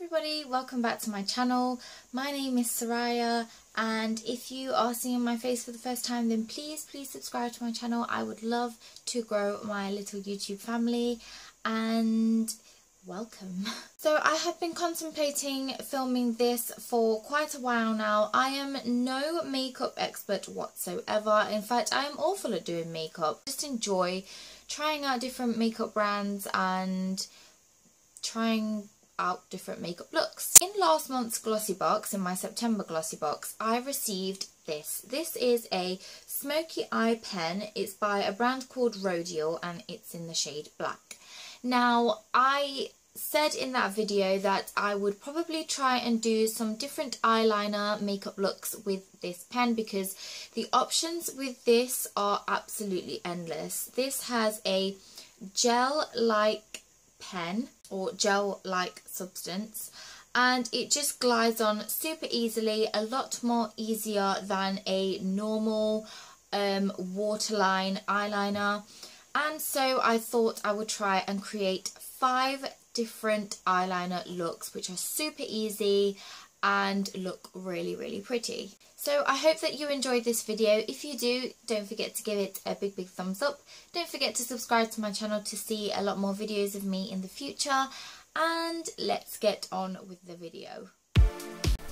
everybody, welcome back to my channel. My name is Soraia and if you are seeing my face for the first time then please please subscribe to my channel. I would love to grow my little YouTube family and welcome. So I have been contemplating filming this for quite a while now. I am no makeup expert whatsoever. In fact, I am awful at doing makeup. Just enjoy trying out different makeup brands and trying out different makeup looks. In last month's Glossybox, in my September Glossybox, I received this. This is a smoky eye pen. It's by a brand called Rodial and it's in the shade black. Now, I said in that video that I would probably try and do some different eyeliner makeup looks with this pen because the options with this are absolutely endless. This has a gel-like pen or gel-like substance and it just glides on super easily, a lot more easier than a normal um, waterline eyeliner. And so I thought I would try and create five different eyeliner looks which are super easy and look really really pretty. So I hope that you enjoyed this video. If you do, don't forget to give it a big big thumbs up. Don't forget to subscribe to my channel to see a lot more videos of me in the future and let's get on with the video.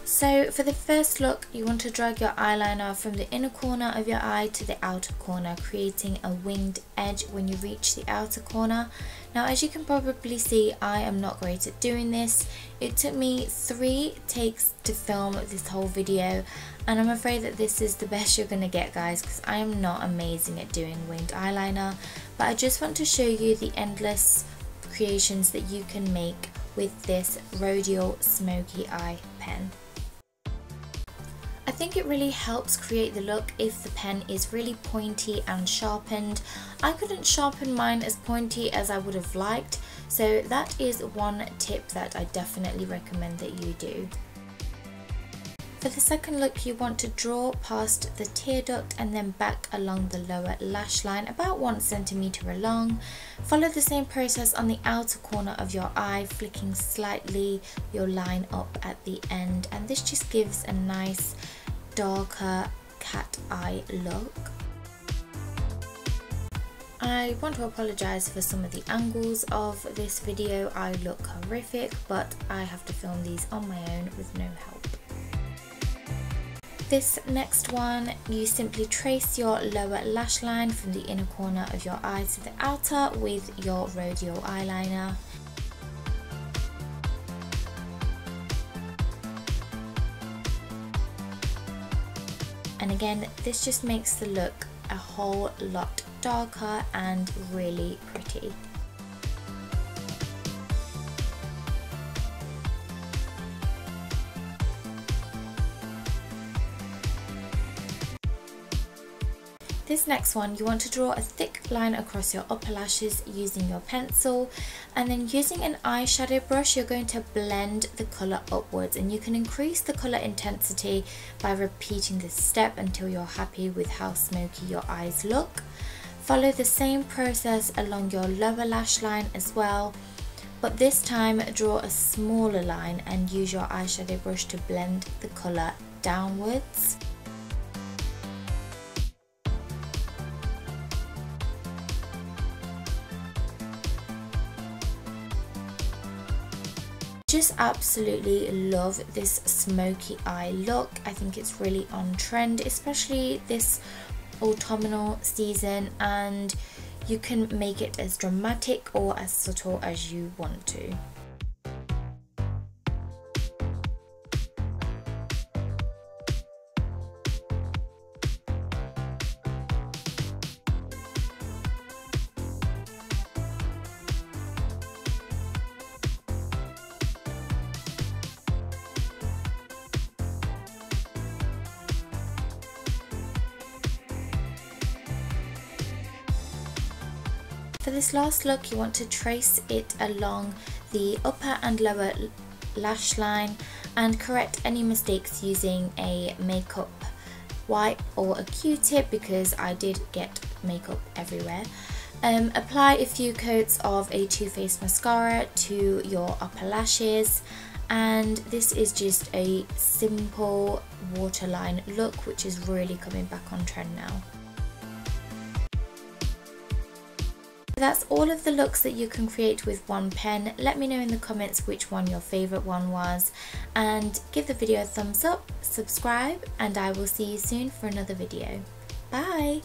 So for the first look, you want to drag your eyeliner from the inner corner of your eye to the outer corner, creating a winged edge when you reach the outer corner. Now as you can probably see, I am not great at doing this. It took me three takes to film this whole video and I'm afraid that this is the best you're going to get guys because I am not amazing at doing winged eyeliner. But I just want to show you the endless creations that you can make with this Rodial Smoky Eye pen. I think it really helps create the look if the pen is really pointy and sharpened. I couldn't sharpen mine as pointy as I would have liked, so that is one tip that I definitely recommend that you do. For the second look you want to draw past the tear duct and then back along the lower lash line about 1 centimeter along. Follow the same process on the outer corner of your eye flicking slightly your line up at the end and this just gives a nice darker cat eye look. I want to apologise for some of the angles of this video, I look horrific but I have to film these on my own with no help. This next one, you simply trace your lower lash line from the inner corner of your eye to the outer with your Rodial eyeliner. And again, this just makes the look a whole lot darker and really pretty. This next one, you want to draw a thick line across your upper lashes using your pencil and then using an eyeshadow brush, you're going to blend the colour upwards and you can increase the colour intensity by repeating this step until you're happy with how smoky your eyes look. Follow the same process along your lower lash line as well but this time draw a smaller line and use your eyeshadow brush to blend the colour downwards. Just absolutely love this smoky eye look. I think it's really on trend especially this autumnal season and you can make it as dramatic or as subtle as you want to For this last look you want to trace it along the upper and lower lash line and correct any mistakes using a makeup wipe or a q-tip because I did get makeup everywhere. Um, apply a few coats of a Too Faced mascara to your upper lashes and this is just a simple waterline look which is really coming back on trend now. That's all of the looks that you can create with one pen. Let me know in the comments which one your favourite one was and give the video a thumbs up, subscribe and I will see you soon for another video. Bye!